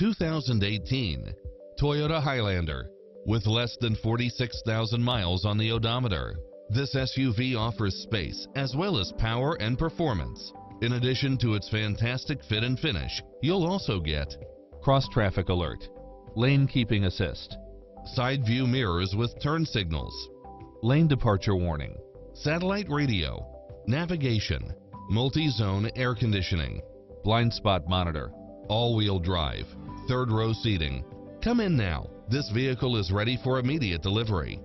2018 Toyota Highlander with less than 46,000 miles on the odometer. This SUV offers space as well as power and performance. In addition to its fantastic fit and finish, you'll also get cross traffic alert, lane keeping assist, side view mirrors with turn signals, lane departure warning, satellite radio, navigation, multi-zone air conditioning, blind spot monitor, all-wheel drive, third row seating. Come in now. This vehicle is ready for immediate delivery.